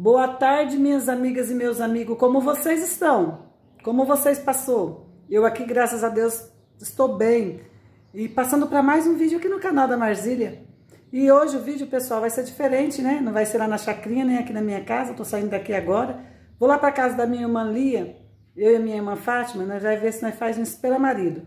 Boa tarde, minhas amigas e meus amigos. Como vocês estão? Como vocês passou? Eu aqui, graças a Deus, estou bem. E passando para mais um vídeo aqui no canal da Marzília. E hoje o vídeo, pessoal, vai ser diferente, né? Não vai ser lá na chacrinha, nem aqui na minha casa. Estou saindo daqui agora. Vou lá para casa da minha irmã Lia, eu e a minha irmã Fátima, nós vai ver se nós faz um espera marido.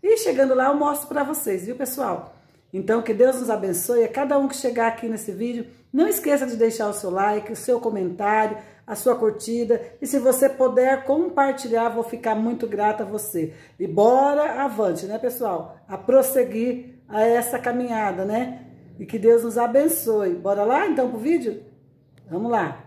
E chegando lá, eu mostro para vocês, viu, pessoal? Então, que Deus nos abençoe. A cada um que chegar aqui nesse vídeo, não esqueça de deixar o seu like, o seu comentário, a sua curtida. E se você puder compartilhar, vou ficar muito grata a você. E bora avante, né, pessoal? A prosseguir a essa caminhada, né? E que Deus nos abençoe. Bora lá, então, pro vídeo? Vamos lá.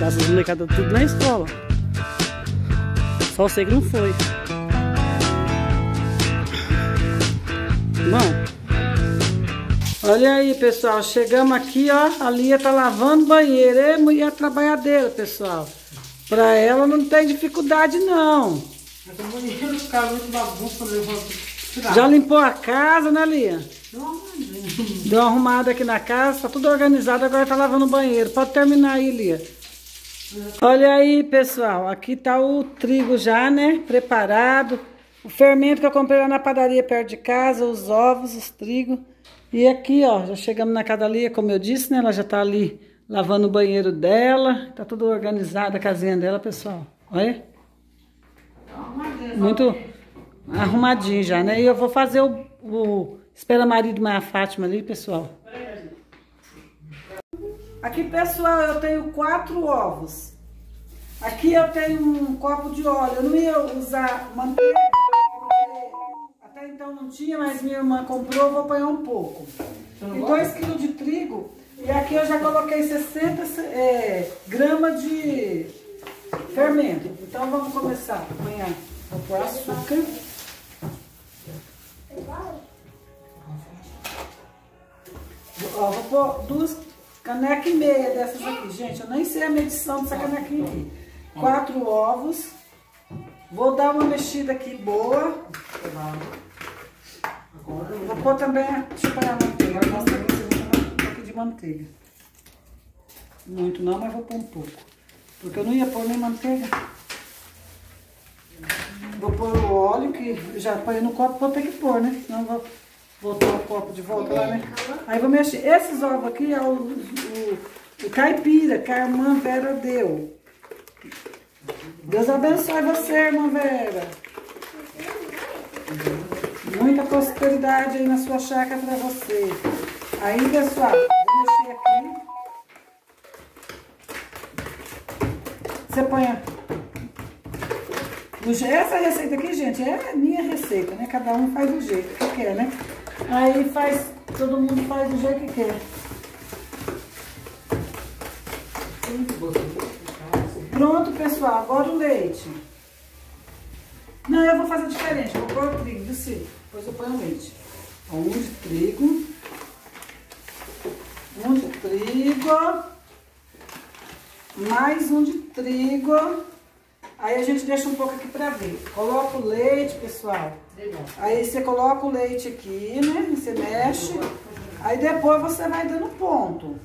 É, essas molecadas tudo na escola. Só sei que não foi. Bom. Olha aí, pessoal. Chegamos aqui, ó. A Lia tá lavando banheiro. É mulher trabalhadeira, pessoal. Pra ela não tem dificuldade, não. Mas o banheiro ficava muito bagunça, Já limpou a casa, né, Lia? Deu uma arrumada aqui na casa, tá tudo organizado, agora tá lavando o banheiro. Pode terminar aí, Lia. Olha aí, pessoal, aqui tá o trigo já, né, preparado. O fermento que eu comprei lá na padaria perto de casa, os ovos, os trigo. E aqui, ó, já chegamos na cadalia, como eu disse, né, ela já tá ali lavando o banheiro dela. Tá tudo organizado a casinha dela, pessoal. Olha. Muito arrumadinho já, né? E eu vou fazer o, o espera marido mais a Fátima ali, pessoal. Aqui, pessoal, eu tenho quatro ovos. Aqui eu tenho um copo de óleo. Eu não ia usar manteiga, até então não tinha, mas minha irmã comprou, vou apanhar um pouco. E dois quilos de trigo. E aqui eu já coloquei 60 é, gramas de fermento. Então vamos começar a apanhar. Vou pôr açúcar. Ó, vou pôr duas Caneca e meia dessas aqui, gente. Eu nem sei a medição dessa canequinha aqui. Quatro ovos. Vou dar uma mexida aqui boa. Vou pôr também, deixa eu pôr a manteiga. Aqui, um pouquinho de manteiga. Muito não, mas vou pôr um pouco. Porque eu não ia pôr nem manteiga. Vou pôr o óleo, que já põe no copo, vou ter que pôr, né? Senão vou Voltar o copo de volta lá, né? Aí vou mexer. Esses ovos aqui é o, o, o caipira que a irmã Vera deu. Deus abençoe você, irmã Vera. Muita prosperidade aí na sua chácara pra você. Aí, pessoal, vou mexer aqui. Você põe a... Essa receita aqui, gente, é minha receita, né? Cada um faz do jeito que quer, né? Aí faz, todo mundo faz do jeito que quer. Pronto, pessoal, agora o leite. Não, eu vou fazer diferente, vou pôr o trigo, sim. Depois eu ponho o leite. Um de trigo. Um de trigo. Mais um de trigo. Aí a gente deixa um pouco aqui pra ver. Coloca o leite, pessoal. Aí você coloca o leite aqui, né? Você mexe. Aí depois você vai dando ponto.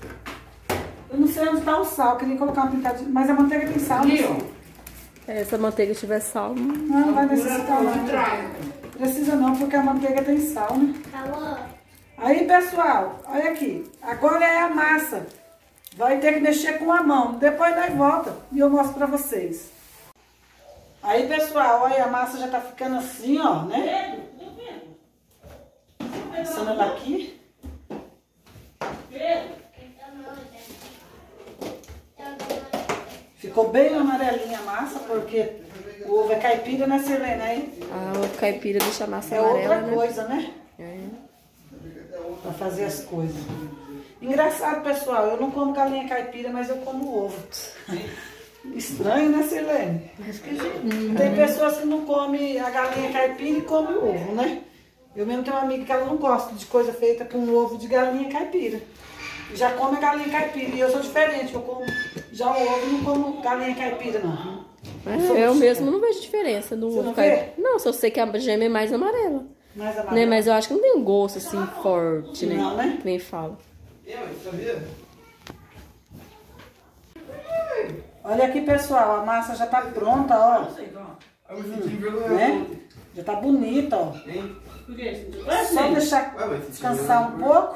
Eu não sei onde tá o sal, queria colocar uma pitadinha. Mas a manteiga tem sal, né? É, se a manteiga tiver sal, não, não vai necessitar não. Precisa não, porque a manteiga tem sal, né? Aí, pessoal, olha aqui. Agora é a massa. Vai ter que mexer com a mão. Depois nós volta e eu mostro pra vocês. Aí, pessoal, olha, a massa já tá ficando assim, ó, né? Passando ela aqui. Ficou bem amarelinha a massa, porque o ovo é caipira, né, Selena? Aí ah, o caipira deixa a massa é amarela, outra né? coisa, né? É. Pra fazer as coisas. Engraçado, pessoal, eu não como galinha caipira, mas eu como ovo. Estranho, né, Silene? Tem pessoas que não comem a galinha caipira e comem o ovo, né? Eu mesmo tenho uma amiga que ela não gosta de coisa feita com ovo de galinha caipira. Já come a galinha caipira. E eu sou diferente, eu como já o ovo não como galinha caipira, não. É, eu mesmo não vejo diferença no Você ovo não caipira. Não, só sei que a gema é mais amarela. Mais Né? amarelo. Mas eu acho que não tem um gosto assim forte, né? Não, né? Que nem fala. Olha aqui, pessoal, a massa já tá pronta, ó. Né? Já tá bonita, ó. Só deixar descansar um pouco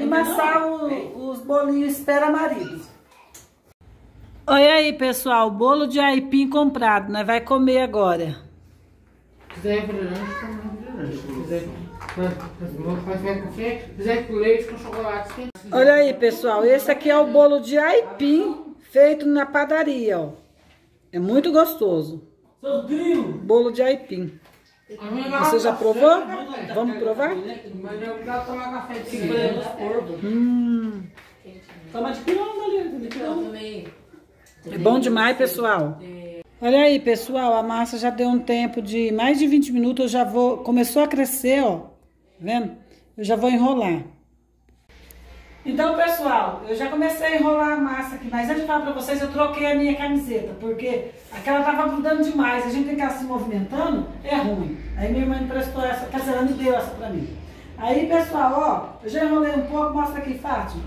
e amassar o- os bolinhos espera marido. Olha aí, pessoal, bolo de aipim comprado, nós vai comer agora. Quiser. Olha aí, pessoal, esse aqui é o bolo de aipim feito na padaria, ó. É muito gostoso. Bolo de aipim. Você já provou? Vamos provar? Mas eu quero tomar café de segurança. Hum, Toma de pirão ali, é bom demais, pessoal. Olha aí, pessoal, a massa já deu um tempo de mais de 20 minutos, eu já vou, começou a crescer, ó. Tá vendo? Eu já vou enrolar. Então, pessoal, eu já comecei a enrolar a massa aqui, mas antes de falar pra vocês, eu troquei a minha camiseta, porque aquela tava grudando demais, a gente tem que ficar se movimentando, é ruim. Aí minha irmã me prestou essa, quer dizer, ela me deu essa pra mim. Aí, pessoal, ó, eu já enrolei um pouco, mostra aqui, Fátima.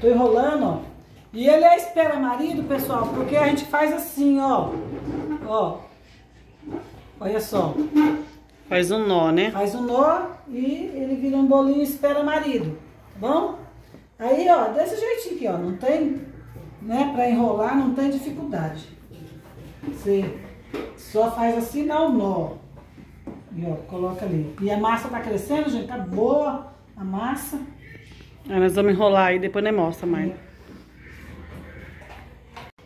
Tô enrolando, ó. E ele é espera marido, pessoal, porque a gente faz assim, ó. Ó. Olha só. Faz um nó, né? Faz um nó e ele vira um bolinho espera marido. Tá bom? Aí, ó, desse jeitinho aqui, ó. Não tem, né, pra enrolar, não tem dificuldade. Você só faz assim, dá um nó. E, ó, coloca ali. E a massa tá crescendo, gente, tá boa a massa. Aí nós vamos enrolar aí, depois nós mostra mais.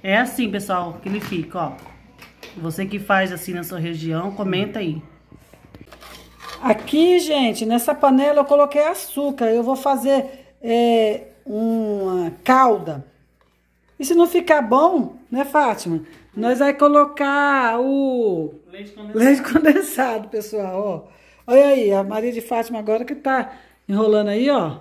É assim, pessoal, que ele fica, ó. Você que faz assim na sua região, comenta aí. Aqui, gente, nessa panela eu coloquei açúcar. Eu vou fazer é, uma calda. E se não ficar bom, né, Fátima? Nós vai colocar o Leite condensado. leite condensado, pessoal, ó. Olha aí, a Maria de Fátima agora que tá enrolando aí, ó.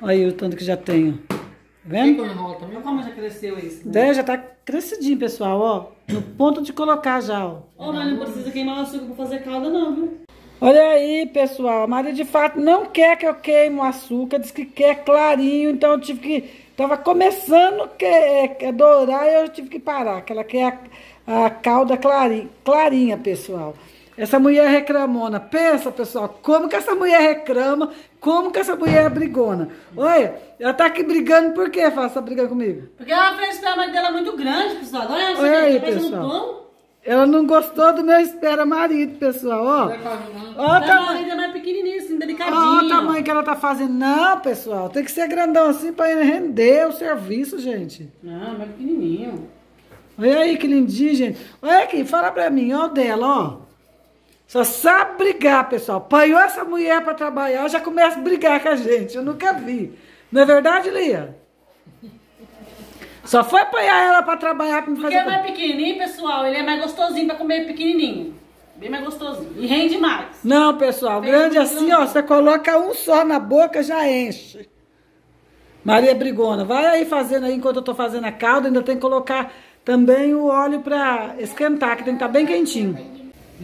Olha aí o tanto que já tem, ó. Tá Vem vendo? Olha como já cresceu isso. né? Já tá crescidinho, pessoal, ó. No ponto de colocar já, ó. Ó, mas não precisa queimar o açúcar pra fazer calda, não, viu? Olha aí, pessoal, a Maria de Fato não quer que eu queime o açúcar, diz que quer clarinho, então eu tive que. Tava começando a dourar e eu tive que parar, que ela quer a, a calda clarinha, clarinha, pessoal. Essa mulher reclamona. Pensa, pessoal, como que essa mulher reclama, como que essa mulher é brigona. Olha, ela tá aqui brigando por quê, Fátima, tá brigando comigo? Porque ela fez o tamanho dela muito grande, pessoal. Olha aqui, aí, parecendo um pessoal. pão. Ela não gostou do meu espera marido, pessoal, ó. É. Ó, o Tá tamanho. mais, é mais pequenininho, assim, Olha delicadinho. o tamanho que ela tá fazendo. Não, pessoal, tem que ser grandão assim pra render o serviço, gente. Não, mais pequenininho. Olha aí que lindinho, gente. Olha aqui, fala pra mim, ó dela, ó. Só sabe brigar, pessoal. Apanhou essa mulher pra trabalhar, já começa a brigar com a gente. Eu nunca vi. Não é verdade, Lia? Só foi apanhar ela pra trabalhar pra me Porque fazer. é mais pequenininho, pessoal, ele é mais gostosinho pra comer pequenininho. Bem mais gostosinho. E rende mais. Não, pessoal, Fez grande assim, grande. ó, você coloca um só na boca, já enche. Maria Brigona, vai aí fazendo aí, enquanto eu tô fazendo a calda, ainda tem que colocar também o óleo pra esquentar, que tem que estar bem quentinho.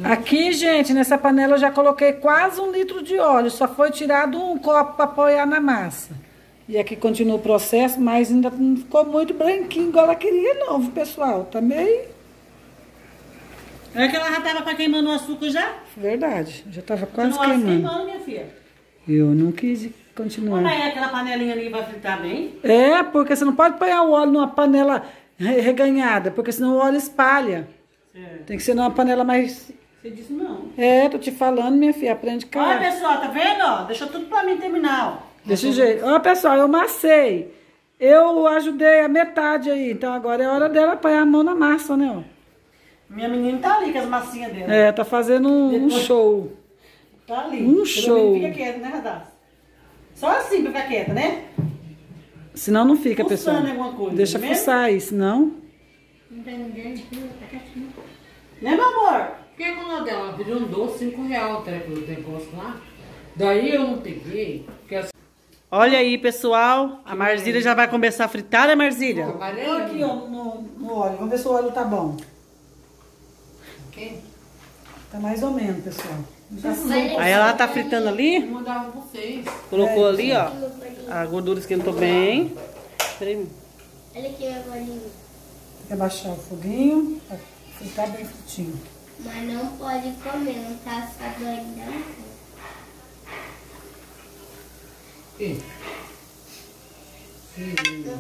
Aqui, gente, nessa panela eu já coloquei quase um litro de óleo, só foi tirado um copo para apoiar na massa. E aqui continua o processo, mas ainda não ficou muito branquinho igual ela queria não, viu, pessoal? Tá meio... É que ela já tava quase queimando o açúcar já? Verdade, já tava quase Continua queimando. queimando, minha filha. Eu não quis continuar. Mas é aquela panelinha ali vai fritar bem. É, porque você não pode pôr o óleo numa panela re- reganhada, porque senão o óleo espalha. É. Tem que ser numa panela mais. Você disse não. É, tô te falando, minha filha, aprende Olha, cá. pessoal, tá vendo? ó? Deixa tudo pra mim terminar, ó. Desse jeito. Ó, pessoal, eu macei. Eu ajudei a metade aí, então agora é hora dela apanhar a mão na massa, né? ó. Minha menina tá ali com as massinhas dela. É, tá fazendo um, um show. Tá ali. Um Pelo show. Fica quieto, né, Radassa? Só assim pra ficar quieta, né? Senão não fica, pessoal. Alguma coisa, Deixa tá vendo? fuçar aí, senão... Não tem ninguém aqui, tá quietinho. Né, meu amor? Por que quando dela pediu um doce, 5 reais o treco do negócio lá? Daí eu não peguei, porque assim, Olha aí, pessoal. A Marzília já vai começar a fritar, né, Marzília? amarelo. Aqui, ó, no, no óleo. Vamos ver se o óleo tá bom. Quem? Tá mais ou menos, pessoal. Não tá assim. Aí ela tá fritando ali. Eu mandava vocês. Colocou É, ali, ó. A gordura esquentou bem. Peraí. Olha aqui meu bolinho. Tem que abaixar o foguinho pra fritar bem fritinho. Mas não pode comer, não tá assado ainda. não. Ih,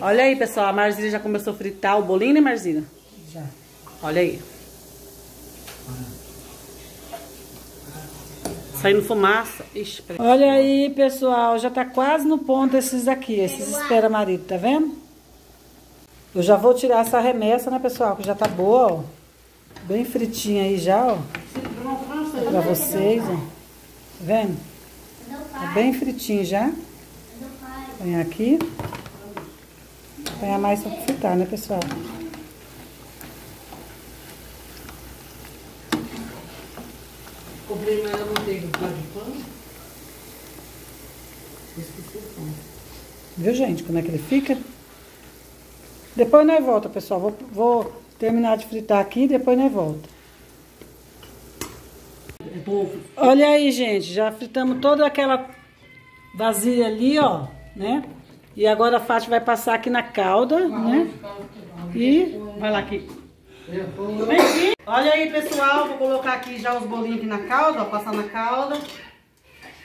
Olha aí, pessoal. A Marzília já começou a fritar o bolinho, né, Marzília? Já. Olha aí. Saindo fumaça. Ixi. Olha aí, pessoal, já tá quase no ponto esses aqui, esses espera marido, tá vendo? Eu já vou tirar essa remessa, né, pessoal, que já tá boa, ó. Bem fritinha aí já, ó. Pra vocês, ó. Tá vendo? Tá bem fritinho já. Põe aqui. Põe mais pra fritar, né, pessoal? comprei mais a manteiga por de pano. Esqueci o pano. Viu, gente, como é que ele fica? Depois nós volta, pessoal. Vou, vou terminar de fritar aqui, depois nós volta. Povo. Olha aí, gente, já fritamos toda aquela vazia ali, ó, né? E agora a Fátima vai passar aqui na calda, né? E Vai lá aqui. Vem aqui. Olha aí, pessoal. Vou colocar aqui já os bolinhos aqui na calda, ó. Passar na calda.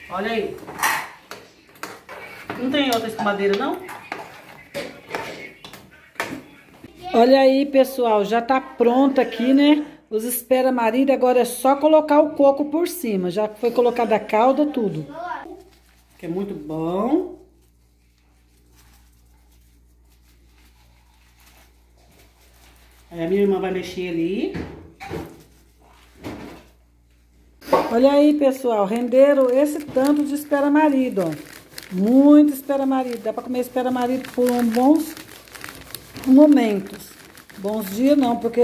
Olha aí. Não tem outra escumadeira, não? olha aí, pessoal, já tá pronto aqui, né? Os espera marido, agora é só colocar o coco por cima. Já foi colocada a calda, tudo. Que é muito bom. Aí a minha irmã vai mexer ali. Olha aí, pessoal, renderam esse tanto de espera marido, ó. Muito espera marido. Dá pra comer espera marido por um bons momentos. Bons dias não, porque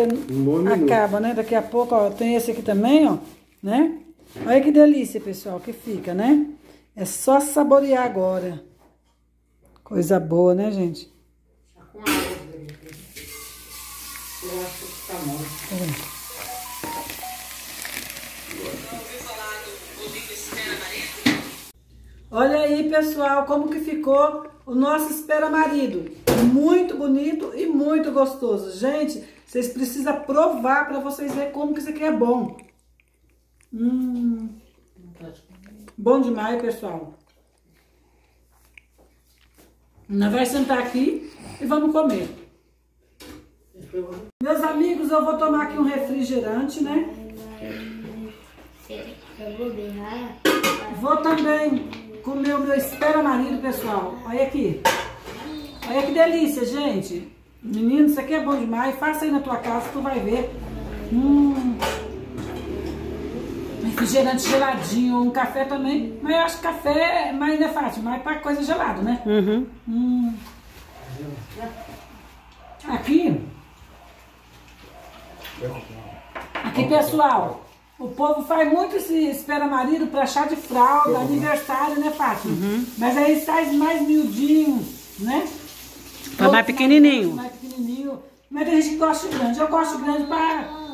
acaba, né? Daqui a pouco, ó, tem esse aqui também, ó, né? Olha que delícia, pessoal, que fica, né? É só saborear agora. Coisa boa, né, gente? Tá bom. Olha aí, pessoal, como que ficou o nosso espera marido. Muito bonito e muito gostoso. Gente, vocês precisam provar para vocês verem como que isso aqui é bom. Hum, bom demais, pessoal. Nós vamos sentar aqui e vamos comer. Meus amigos, eu vou tomar aqui um refrigerante, né? Vou também comer o meu espera marido, pessoal. Olha aqui. Olha que delícia, gente. Menino, isso aqui é bom demais. Faça aí na tua casa, tu vai ver. Hum. Refrigerante geladinho, um café também. Mas eu acho que café é mais é fácil, mais pra coisa gelada, né? Uhum. Hum. Aqui. Aqui, pessoal. O povo faz muito esse espera marido pra chá de fralda, aniversário, né, Fátima? Mas aí faz mais miudinho, né? Faz mais pequenininho. Mais pequenininho. Mas tem gente que gosta de grande. Eu gosto de grande pra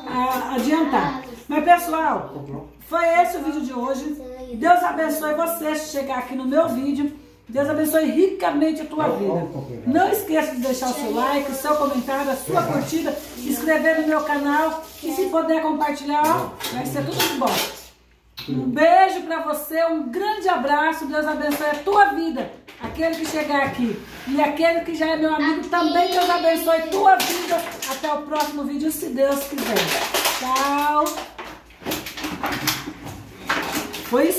a- adiantar. Mas, pessoal, foi esse o vídeo de hoje. Deus abençoe você chegar aqui no meu vídeo. Deus abençoe ricamente a tua vida. Não esqueça de deixar o seu like, o seu comentário, a sua curtida, inscrever no meu canal e se puder compartilhar, ó, vai ser tudo de bom. Um beijo pra você, um grande abraço, Deus abençoe a tua vida. Aquele que chegar aqui e aquele que já é meu amigo também, Deus abençoe a tua vida. Até o próximo vídeo, se Deus quiser. Tchau. Foi isso.